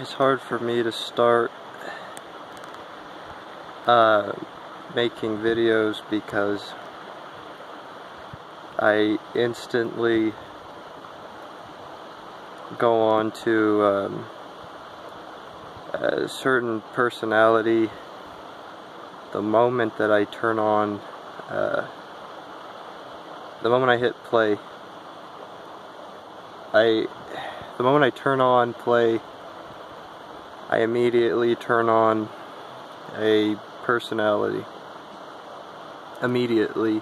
it's hard for me to start uh, making videos because I instantly go on to um, a certain personality. The moment that I turn on uh, the moment I hit play I the moment I turn on play I immediately turn on a personality immediately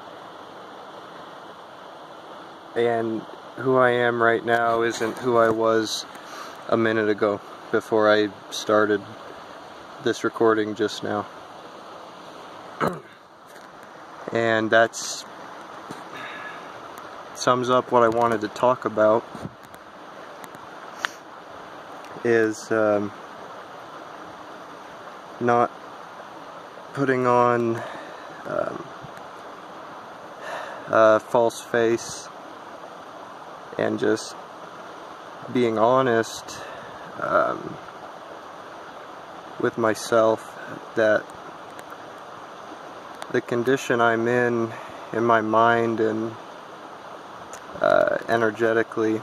and who I am right now isn't who I was a minute ago before I started this recording just now. and that's sums up what I wanted to talk about is um, not putting on um, a false face and just being honest um, with myself that the condition I'm in in my mind and uh, energetically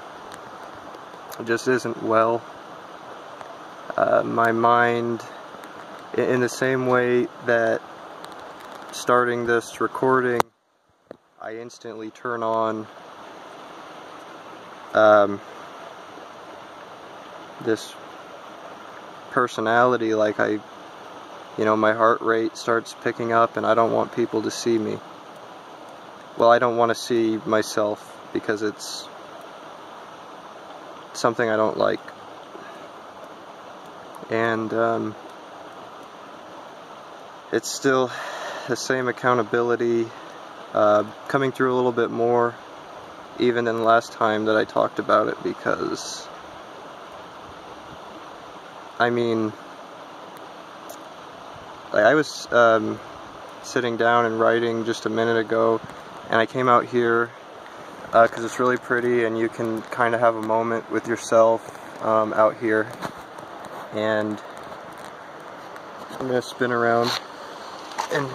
just isn't well. Uh, my mind, in the same way that starting this recording, I instantly turn on um, this personality like I you know my heart rate starts picking up and I don't want people to see me. Well I don't want to see myself because it's something I don't like. And um, it's still the same accountability uh, coming through a little bit more even than last time that I talked about it because I mean like I was um, sitting down and writing just a minute ago and I came out here because uh, it's really pretty and you can kind of have a moment with yourself um, out here. And I'm gonna spin around and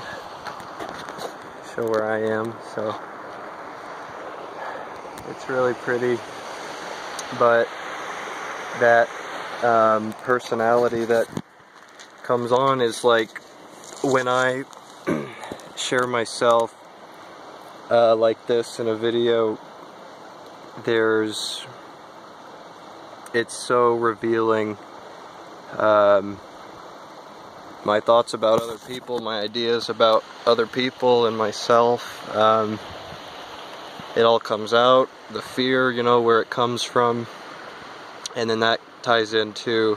show where I am so it's really pretty, but that um, personality that comes on is like when I share myself uh, like this in a video, there's it's so revealing. Um, my thoughts about other people, my ideas about other people and myself. Um, it all comes out, the fear, you know, where it comes from, and then that ties into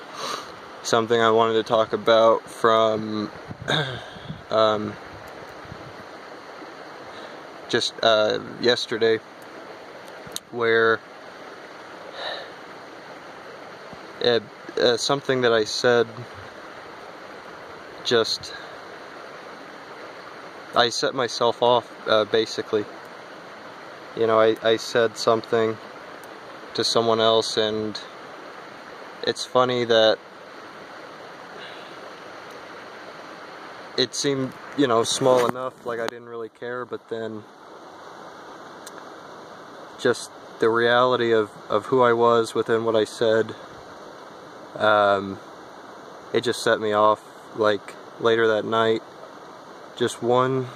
something I wanted to talk about from um, just uh, yesterday, where it, uh, something that I said just I set myself off uh, basically. You know, I, I said something to someone else and it's funny that it seemed, you know, small enough, like I didn't really care, but then just the reality of, of who I was within what I said, um, it just set me off, like, later that night, just one,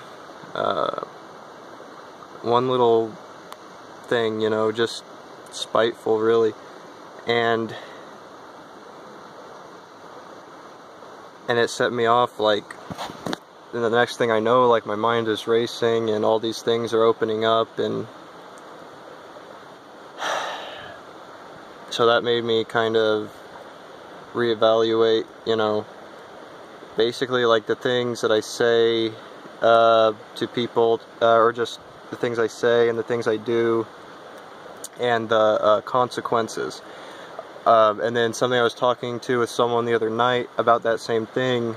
uh, one little thing, you know, just spiteful, really. And and it set me off like and the next thing I know like my mind is racing and all these things are opening up and so that made me kind of reevaluate you know basically like the things that I say uh, to people uh, or just the things I say and the things I do and the uh, consequences. Um, and then something I was talking to with someone the other night about that same thing,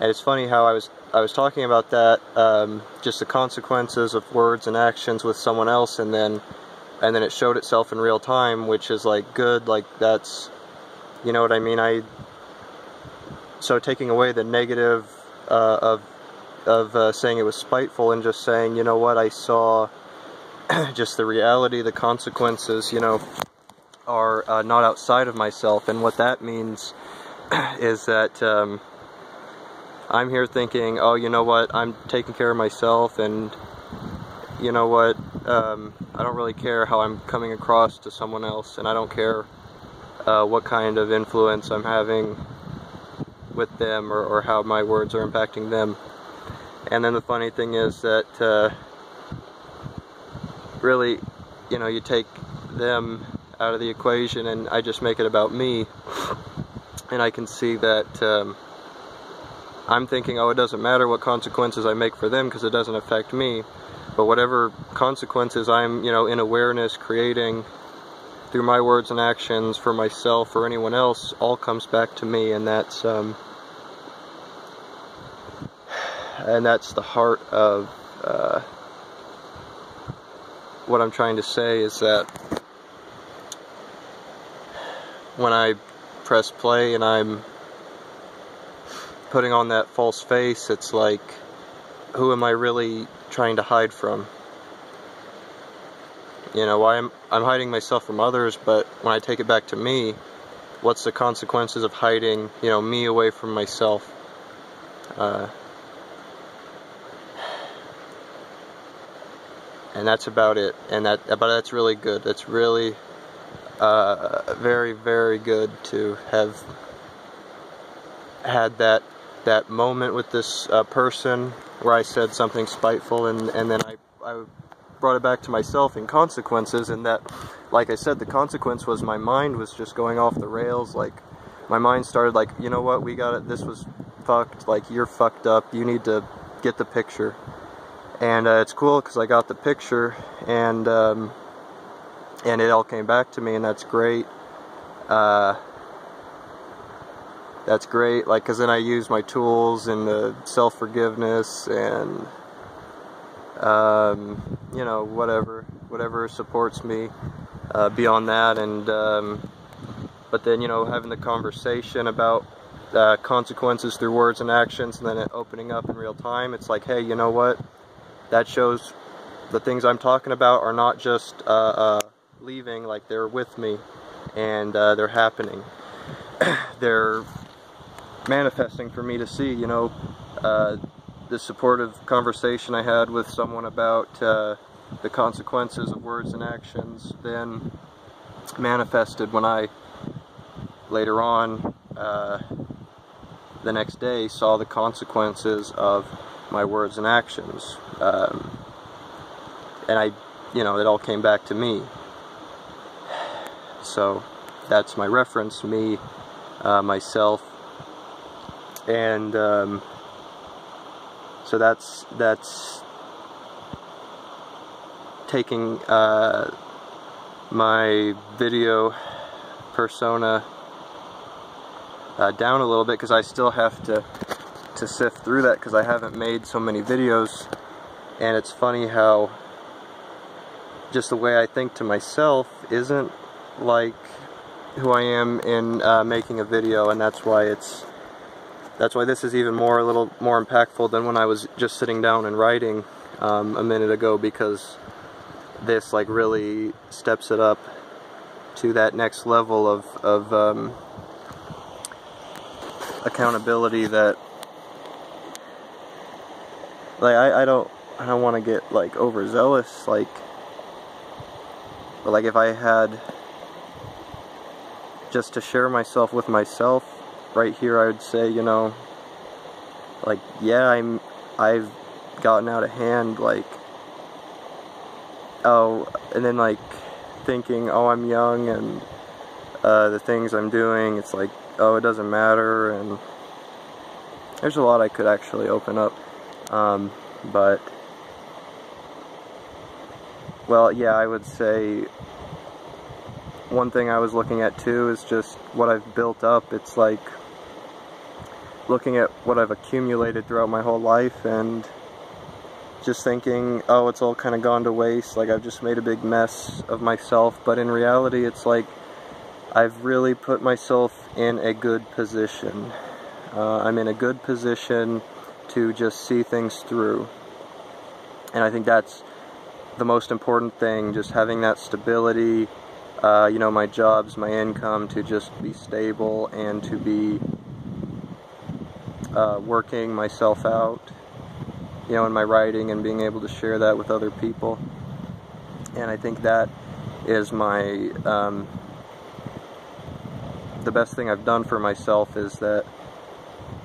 and it's funny how I was I was talking about that, um, just the consequences of words and actions with someone else, and then and then it showed itself in real time, which is like good, like that's You know what I mean? I so taking away the negative uh, of of uh, saying it was spiteful and just saying, you know what, I saw just the reality, the consequences, you know, are uh, not outside of myself. And what that means is that um, I'm here thinking, oh, you know what, I'm taking care of myself, and you know what, um, I don't really care how I'm coming across to someone else, and I don't care uh, what kind of influence I'm having with them or, or how my words are impacting them. And then the funny thing is that uh, really, you know, you take them out of the equation and I just make it about me. And I can see that um, I'm thinking, oh, it doesn't matter what consequences I make for them because it doesn't affect me. But whatever consequences I'm, you know, in awareness creating through my words and actions for myself or anyone else all comes back to me and that's um, and that's the heart of uh, what I'm trying to say is that when I press play and I'm putting on that false face, it's like, who am I really trying to hide from? You know, I'm I'm hiding myself from others, but when I take it back to me, what's the consequences of hiding, you know, me away from myself? Uh, and that's about it. And that, but that's really good. That's really uh, very, very good to have had that that moment with this uh, person where I said something spiteful, and and then I brought it back to myself in consequences, and that, like I said, the consequence was my mind was just going off the rails. Like my mind started like, you know what, we got it. This was fucked. Like you're fucked up. You need to get the picture and uh, it's cool because I got the picture and um, and it all came back to me and that's great uh, that's great like because then I use my tools and the self-forgiveness and um, you know whatever whatever supports me uh, beyond that and um, but then you know having the conversation about uh, consequences through words and actions and then it opening up in real time it's like hey you know what that shows the things I'm talking about are not just uh, uh, leaving, like they're with me and uh, they're happening. they're manifesting for me to see, you know, uh, the supportive conversation I had with someone about uh, the consequences of words and actions then manifested when I later on uh, the next day saw the consequences of my words and actions. Um, and I, you know, it all came back to me. So that's my reference, me, uh, myself, and um, so that's that's taking uh, my video persona uh, down a little bit because I still have to to sift through that because I haven't made so many videos. And it's funny how just the way I think to myself isn't like who I am in uh, making a video and that's why it's that's why this is even more a little more impactful than when I was just sitting down and writing um, a minute ago because this like really steps it up to that next level of, of um, accountability that like I, I don't I don't want to get like overzealous like but like if I had just to share myself with myself right here I would say you know like yeah I'm I've gotten out of hand like oh and then like thinking oh I'm young and uh, the things I'm doing it's like oh it doesn't matter and there's a lot I could actually open up um, but, well, yeah, I would say one thing I was looking at too is just what I've built up. It's like looking at what I've accumulated throughout my whole life and just thinking, oh, it's all kind of gone to waste. Like I've just made a big mess of myself. But in reality, it's like I've really put myself in a good position. Uh, I'm in a good position to just see things through. And I think that's the most important thing, just having that stability, uh, you know, my jobs, my income to just be stable and to be uh, working myself out, you know, in my writing and being able to share that with other people. And I think that is my, um, the best thing I've done for myself is that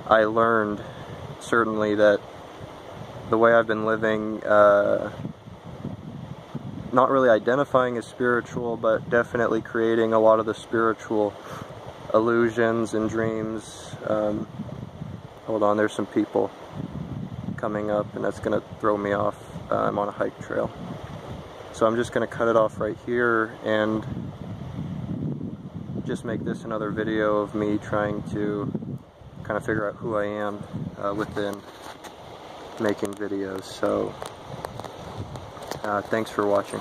I learned certainly that the way I've been living, uh, not really identifying as spiritual, but definitely creating a lot of the spiritual illusions and dreams. Um, hold on, there's some people coming up, and that's to throw me off. Uh, I'm on a hike trail. So I'm just to cut it off right here and just make this another video of me trying to kind of figure out who I am uh, within making videos. So uh, thanks for watching.